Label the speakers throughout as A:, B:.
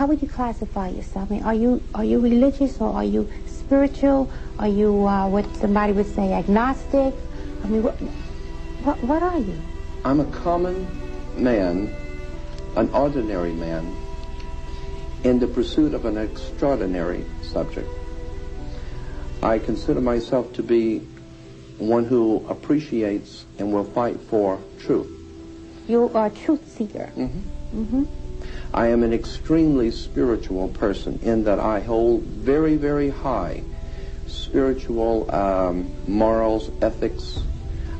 A: how would you classify yourself? I mean, are you are you religious or are you spiritual? Are you uh, what somebody would say agnostic? I mean, what what, what are you?
B: I'm a common man, an ordinary man, in the pursuit of an extraordinary subject. I consider myself to be one who appreciates and will fight for truth.
A: You are a truth seeker.
B: Mm-hmm.
A: Mm-hmm.
B: I am an extremely spiritual person in that I hold very, very high spiritual um, morals, ethics.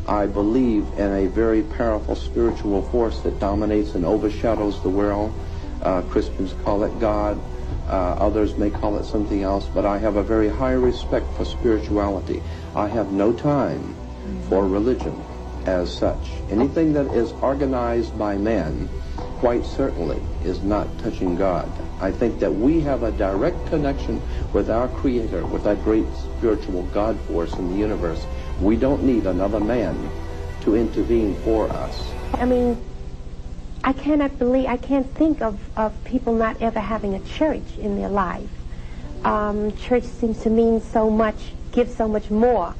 B: I believe in a very powerful spiritual force that dominates and overshadows the world. Uh, Christians call it God. Uh, others may call it something else, but I have a very high respect for spirituality. I have no time for religion as such. Anything that is organized by man quite certainly is not touching God. I think that we have a direct connection with our Creator, with that great spiritual God force in the universe. We don't need another man to intervene for us.
A: I mean, I cannot believe, I can't think of, of people not ever having a church in their life. Um, church seems to mean so much, give so much more.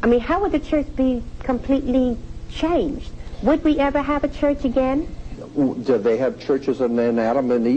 A: I mean, how would the church be completely changed? Would we ever have a church again?
B: Do they have churches in Adam and Eve?